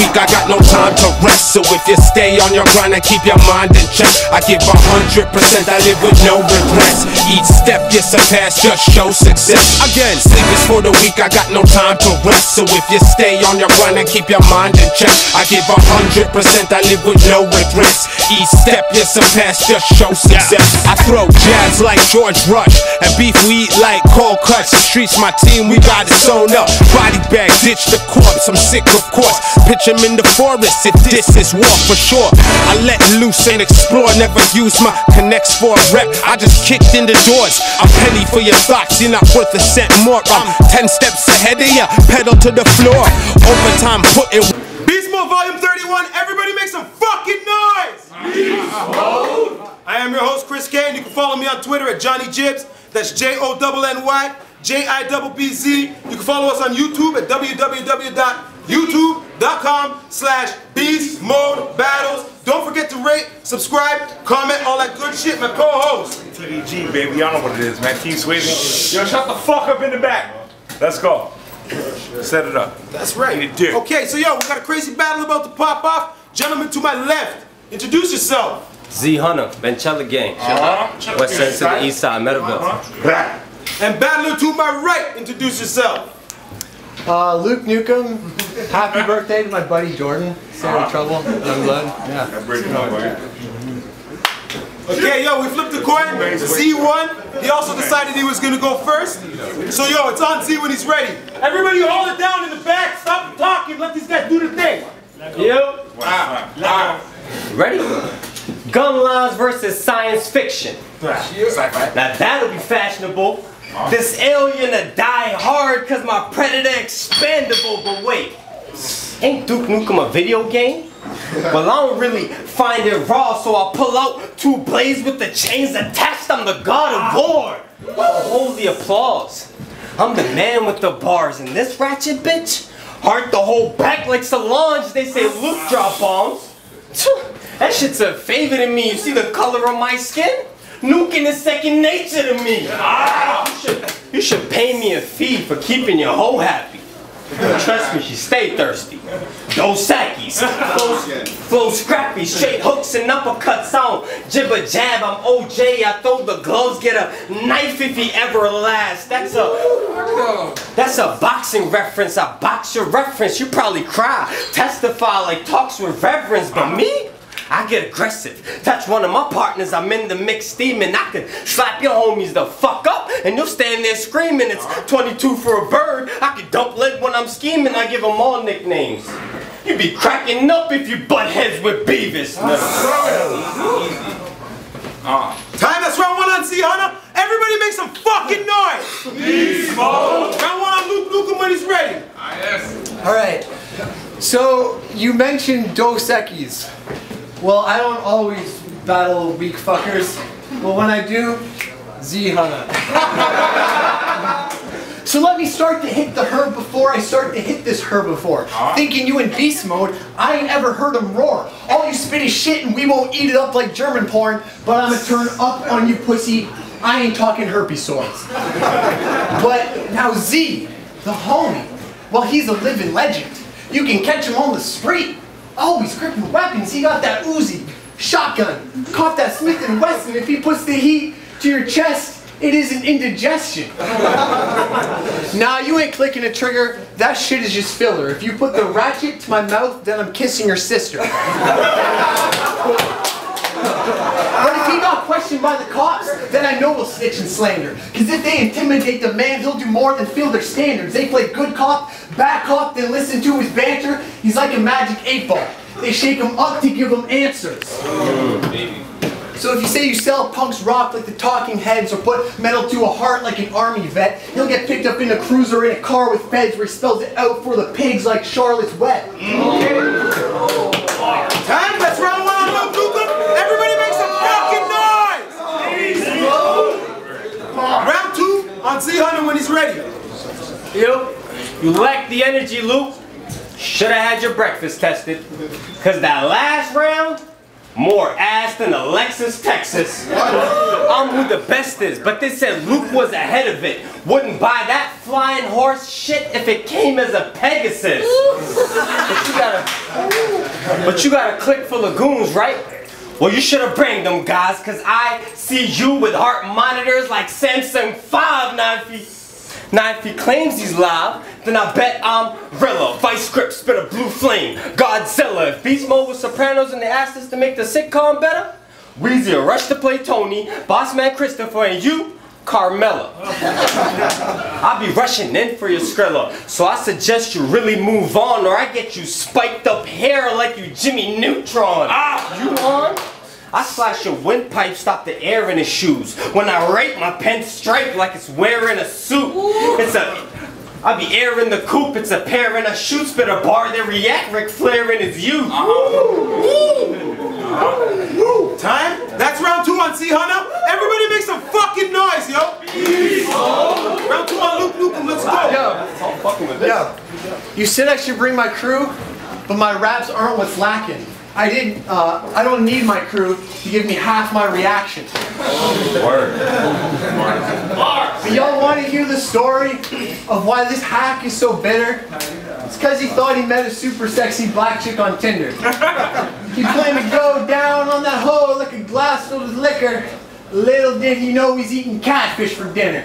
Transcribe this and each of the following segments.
week, I got no time to rest. So if you stay on your grind and keep your mind in check, I give a hundred percent, I live with no regrets. Each step you surpass just show success. Again, sleep is for the weak, I got no time to rest. So if you stay on your grind and keep your mind in check, I give a hundred percent, I live with no regrets. Each step you surpass just show success. I throw jabs like George Rush and beef we eat like cold cuts. The streets, my team, we got it sewn up. Body bag, ditch the corpse. I'm sick, of course. Pitch him in the forest if this is war for sure. I let loose and explore, never use my connects for a rep. I just kicked in the doors. A penny for your thoughts, you're not worth a cent more. I'm ten steps ahead of ya, pedal to the floor. Overtime putting. Beast Mode Volume 31, everybody make some fucking noise! Beast Mode. I am your host, Chris K, and you can follow me on Twitter at Jonny Jibbz. That's J O N N Y J I B B Z. You can follow us on YouTube at www.youtube.com slash Beast Mode Battles. Don't forget to rate, subscribe, comment, all that good shit. My co-host. TDG, baby. Y'all know what it is, man. Team Swayze. Yo, shut the fuck up in the back. Let's go. Set it up. That's right. You did. Okay, so yo, we got a crazy battle about to pop off. Gentlemen to my left, introduce yourself. Z Hunna, Bencella Gang. Uh-huh. West End to the East Side, Meadowville. And battler to my right, introduce yourself. Uh, Luke Nukem, happy birthday to my buddy Jordan. Stay in ah. trouble, young blood. Yeah. Okay, yo, we flipped the coin. Z won. He also decided he was gonna go first. So yo, it's on Z when he's ready. Everybody hold it down in the back. Stop talking. Let these guys do the thing. Yo. Ah, ah. Ready? Gun laws versus science fiction. Now that'll be fashionable. This alien to die hard cause my predator expandable, but wait. Ain't Duke Nukem a video game? Well, I don't really find it raw, so I pull out two blades with the chains attached. I'm the god of war. Hold the applause. I'm the man with the bars, and this ratchet bitch, heart the whole back like Solange. They say Luke drop bombs. That shit's a favor to me. You see the color of my skin? Nuking is second nature to me. You you should pay me a fee for keeping your hoe happy. Trust me, she stay thirsty. Dos Equis, flow, flow scrappy, straight hooks and uppercuts on. Jibber jab, I'm OJ. I throw the gloves, get a knife if he ever lasts. That's a that's a boxing reference. I box your reference. You probably cry, testify like talks with reverence, but me. I get aggressive. Touch one of my partners, I'm in the mix steaming. I can slap your homies the fuck up, and you'll stand there screaming. It's 22 for a bird. I can dump leg when I'm scheming. I give them all nicknames. You'd be cracking up if you butt heads with Beavis. No. Uh. Time, that's round one on Z Hunna. Everybody make some fucking noise. Round one on Luke Nukem when he's ready. Ah, all right. So you mentioned Dos Equis. Well, I don't always battle weak fuckers, but when I do, Z Hunna. So let me start to hit the herb before I start to hit this herb herbivore. Thinking you in beast mode, I ain't ever heard him roar. All you spit is shit and we won't eat it up like German porn, but I'ma turn up on you pussy. I ain't talking herpes sores. But now Z, the homie, well he's a living legend. You can catch him on the street. Oh, he's gripping weapons. He got that Uzi, shotgun, caught that Smith and Wesson. If he puts the heat to your chest, it is an indigestion. nah, you ain't clicking a trigger. That shit is just filler. If you put the ratchet to my mouth, then I'm kissing your sister. But if he got questioned by the cops, then I know we'll snitch and slander. Cause if they intimidate the man, he'll do more than fill their standards. They play good cop, bad cop, then listen to his banter. He's like a magic eight ball. They shake him up to give him answers. So if you say you sell punks rock like the Talking Heads or put metal to a heart like an army vet, he'll get picked up in a cruiser in a car with feds where he spells it out for the pigs like Charlotte's Web. Time, that's round one on Luke Nukem. Everybody make some fucking noise. Round two on Z Hunna when he's ready. You, you lack the energy, Luke. Should have had your breakfast tested. Cause that last round, more ass than Alexis, Texas. I'm who the best is, but they said Luke was ahead of it. Wouldn't buy that flying horse shit if it came as a Pegasus. But you gotta, But you got a click full of goons, right? Well, you should have bring them guys, cause I see you with heart monitors like Samsung 5 now if he, now if he claims he's live, then I bet I'm Rilla, Vice Grip, spit a blue flame, Godzilla. If Beast Mode was Sopranos and they asked us to make the sitcom better, Weezy will rush to play Tony, Bossman Christopher, and you, Carmela. I'll be rushing in for your Skrilla, so I suggest you really move on or I get you spiked up hair like you Jimmy Neutron. Ah, you on? I slash your windpipe, stop the air in his shoes. When I rape my pen stripe like it's wearing a suit. It's a I be airing the coop, it's a pair and a shoot spit a bar that react Ric Flair in his youth. Time? That's round two on Z Hunna. Everybody make some fucking noise, yo. Round two on Luke Nukem, let's go. Yo, yo, you said I should bring my crew, but my raps aren't what's lacking. I didn't, uh, I don't need my crew to give me half my reaction. But y'all want to hear the story of why this hack is so bitter? It's because he thought he met a super sexy black chick on Tinder. He planned to go down on that hoe like a glass filled with liquor. Little did he know he's eating catfish for dinner.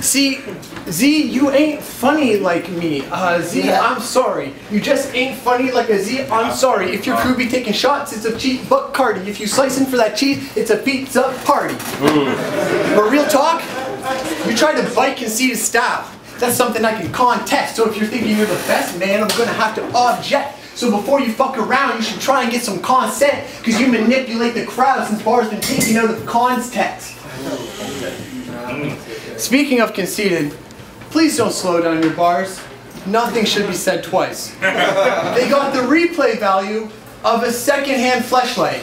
See, Z, you ain't funny like me. Uh, Z, I'm sorry. You just ain't funny like a Z. I'm sorry. If your crew be taking shots, it's a cheap buck cardi. If you slicing for that cheese, it's a pizza party. But real talk, you try to bite conceited style. That's something I can contest. So if you're thinking you're the best man, I'm gonna have to object. So before you fuck around, you should try and get some consent, because you manipulate the crowd since bar's been taken out of context. Speaking of conceited, please don't slow down your bars. Nothing should be said twice. They got the replay value of a secondhand fleshlight.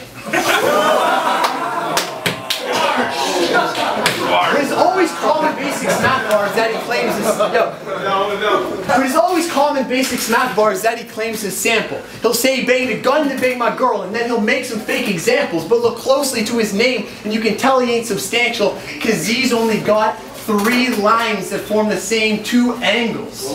His always common basics math bars that he claims is yo. But his always common basics math bars that he claims is sample. He'll say he banged a gun to bang my girl, and then he'll make some fake examples. But look closely to his name, and you can tell he ain't substantial, cause Z's only got three lines that form the same two angles.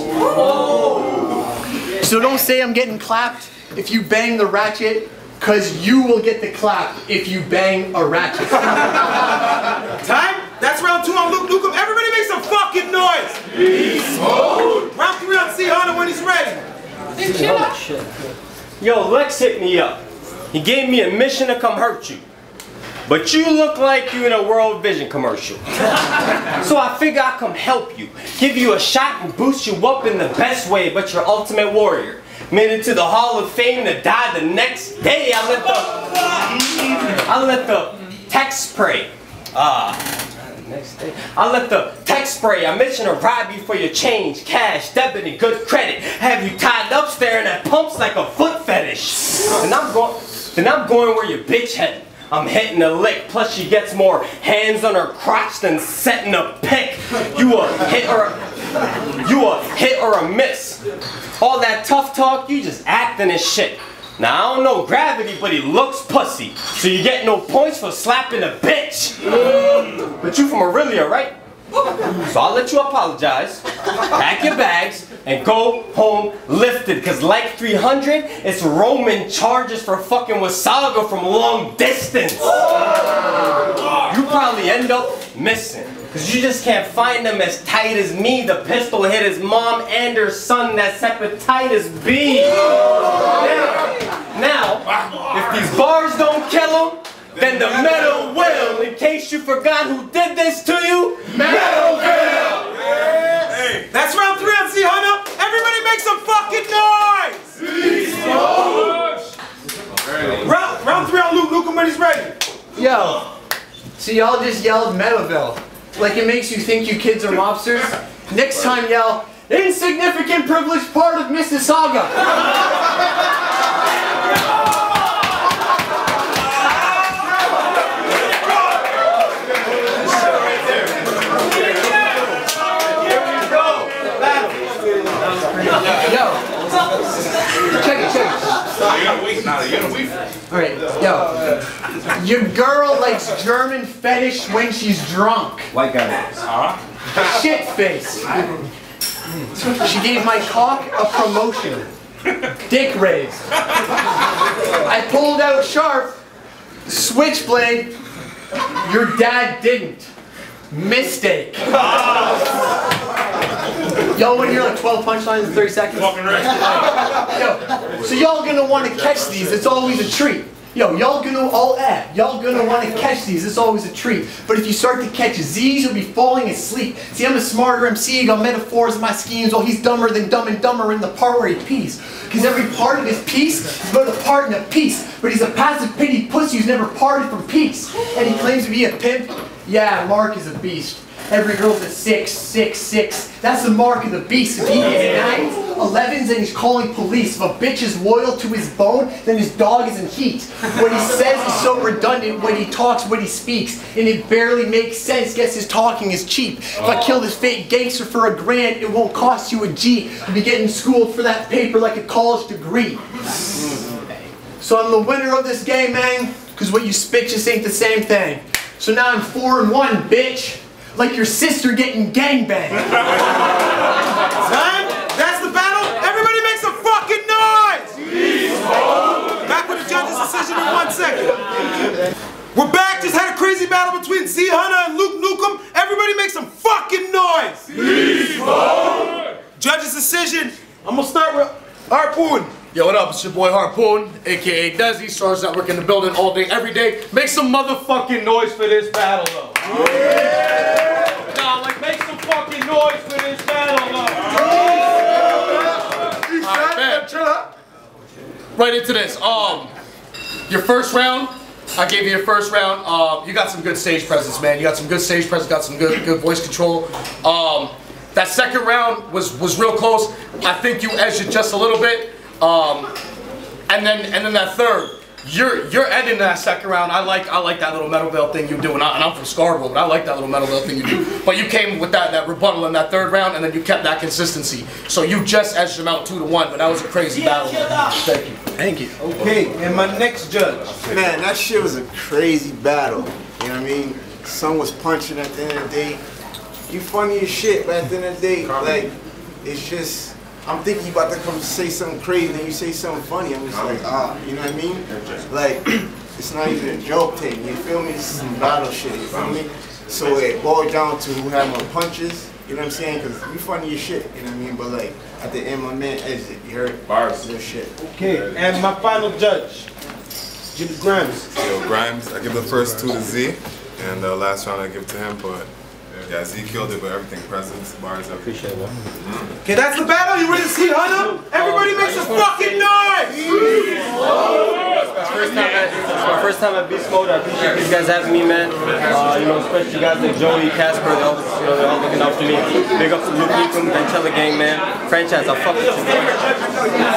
So don't say I'm getting clapped if you bang the ratchet, cause you will get the clap if you bang a ratchet. Time? That's round two on Luke Nukem. Everybody make some fucking noise. Round three on Z Hunna when he's ready. Yo, Lex hit me up. He gave me a mission to come hurt you. But you look like you in a World Vision commercial. so I figure I come help you. Give you a shot and boost you up in the best way, but your ultimate warrior. Made it to the Hall of Fame to die the next day. I let the I let the text spray. Ah. Next day. I let the text spray. I mentioned a ride you for your change, cash, debit, and good credit. Have you tied up staring at pumps like a foot fetish. And I'm going then I'm going where your bitch headed. I'm hitting a lick, plus she gets more hands on her crotch than setting a pick. You a hit or a, you a hit or a miss. All that tough talk, you just acting as shit. Now I don't know gravity, but he looks pussy. So you get no points for slapping a bitch. But you from Aurelia, right? So I'll let you apologize, pack your bags, and go home lifted. Cause like 300, it's Roman charges for fucking Wasaga from long distance. You probably end up missing. Cause you just can't find them as tight as me. The pistol hit his mom and her son. That's hepatitis B. Now, now, if these bars don't kill him, then the metal will. In case you forgot who did this to you, Metalville! That's round three on Z Hunna. Everybody make some fucking noise. Round, round three on Luke Nukem when he's ready. Yo, so y'all just yelled Meadowville. Like it makes you think you kids are mobsters? Next time yell, insignificant privileged part of Mississauga. It. You're gonna weep now. You're gonna. Alright, yo. Your girl likes German fetish when she's drunk. White guy. Huh? Shit face. She gave my cock a promotion. Dick raised. I pulled out sharp, switchblade. Your dad didn't. Mistake. Y'all want to hear like 12 punchlines in 30 seconds? Fucking right. Yo, so y'all gonna want to catch these. It's always a treat. Yo, y'all gonna all add. Y'all gonna want to catch these. It's always a treat. But if you start to catch Z's, you'll be falling asleep. See, I'm a smarter MC. I Got metaphors in my schemes. Well, he's dumber than Dumb and Dumber in the part where he pees. Because every part of his piece is about a part in a piece. But he's a passive pity pussy who's never parted from peace. And he claims to be a pimp. Yeah, Mark is a beast. Every girl's a six, six, six. That's the mark of the beast. If he gets nines, 11s, and he's calling police. If a bitch is loyal to his bone, then his dog is in heat. What he says is so redundant when he talks, what he speaks, and it barely makes sense. Guess his talking is cheap. If I oh. kill this fake gangster for a grand, it won't cost you a G. You'll be getting schooled for that paper like a college degree. So I'm the winner of this game, man, because what you spit just ain't the same thing. So now I'm four and one, bitch. Like your sister getting gangbanged. Time? That's the battle? Everybody make some fucking noise! Back with the judge's decision in one second. We're back, just had a crazy battle between Z Hunna and Luke Nukem. Everybody make some fucking noise! Judge's decision, I'm gonna start with Harpoon. Yo, what up? It's your boy Harpoon, aka Desi, Stars Network in the building all day, every day. Make some motherfucking noise for this battle, though. Nah, like, make some fucking noise for this battle, though. Alright, man. Right into this. Um, your first round, I gave you your first round. Um, you got some good stage presence, man. You got some good stage presence. Got some good, good voice control. Um, that second round was was real close. I think you edged it just a little bit. Um, and then and then that third, you're you're ending that second round. I like I like that little metal belt thing you do, and, I, and I'm from Scarborough, but I like that little metal belt thing you do. But you came with that that rebuttal in that third round, and then you kept that consistency. So you just edged him out two to one, but that was a crazy battle. Thank you. Thank you. Okay, and my next judge. Man, that shit was a crazy battle. You know what I mean? Son was punching at the end of the day. You funny as shit, but at the end of the day, like, it's just, I'm thinking you about to come say something crazy and you say something funny. I'm just like, ah, you know what I mean? Like, it's not even a joke thing, you feel me? This is some battle shit, you feel me? So it boiled down to who had more punches, you know what I'm saying? Because you funny as shit, you know what I mean? But like, at the end, my man edged it, you heard? Bars. Real shit. Okay, and my final judge, Jimmy Grymez. Yo, Grymez, I give the first two to Z, and the last round I give to him, but yeah, Z killed it, but everything presence, bars, everything. Appreciate it. Okay, that's the battle. You ready to see Hunter? Everybody makes a fucking noise! First time at, it's my first time at Beast Mode. I appreciate you guys having me, man. Uh, you know, especially you guys like Joey, Casper, they always, you know, they're all looking out for me. Big up to Luke Nukem, Ventella Gang, man. Franchise, I fuck with you.